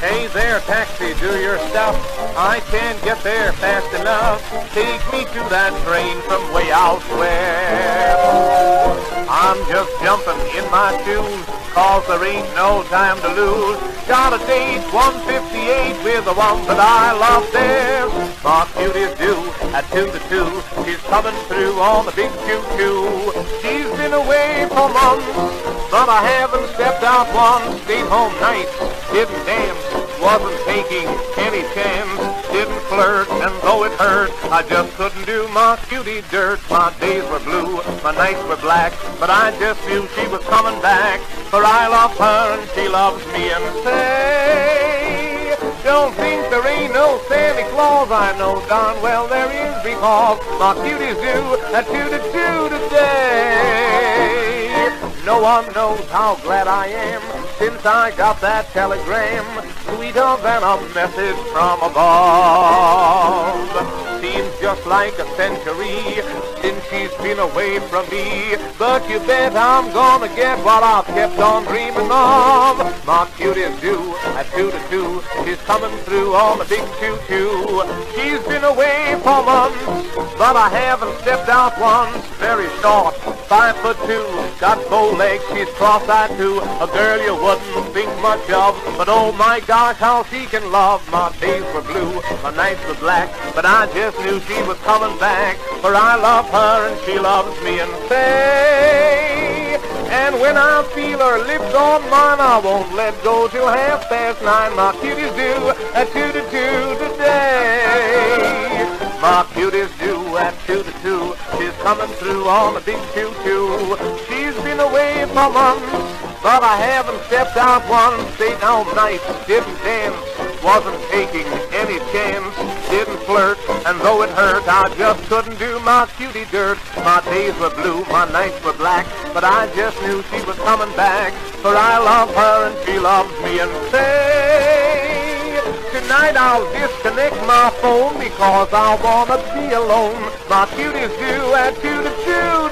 Hey there, taxi, do your stuff. I can't get there fast enough. Take me to that train from way out west. I'm just jumping in my shoes, cause there ain't no time to lose. Got a date 158 with the one that I love there. My cutie's due at 2 to 2. She's coming through on the big choo-choo. She's been away for months, but I haven't stepped out once. Stayed home nights, didn't dance, wasn't taking any chance, didn't flirt, and though it hurt, I just couldn't do my cutie dirt. My days were blue, my nights were black, but I just knew she was coming back, for I love her and she loves me and say, don't think there ain't no Santa Claus, I know darn well there is because my cutie's due at two to two today. No one knows how glad I am since I got that telegram, sweeter than a message from above. Just like a century since she's been away from me, but you bet I'm gonna get what I've kept on dreaming of. My cutie's due at two to two, she's coming through on the big choo-choo. She's been away for months, but I haven't stepped out once. Very short, five foot two, got bow legs, she's cross-eyed too. A girl you wouldn't think much of, but oh my gosh, how she can love. My days were blue, my nights were black, but I just knew she was coming back, for I love her and she loves me and say, and when I feel her lips on mine, I won't let go till half past nine. My cutie's due a two to two. My cutie's due at two to two. She's coming through on a big choo-choo. She's been away for months, but I haven't stepped out once. Stayed all night, didn't dance, wasn't taking any chance, didn't flirt, and though it hurt, I just couldn't do my cutie dirt. My days were blue, my nights were black, but I just knew she was coming back, for I love her and she loves me and say, tonight I'll disconnect my phone because I wanna be alone. My cutie's due at two to two.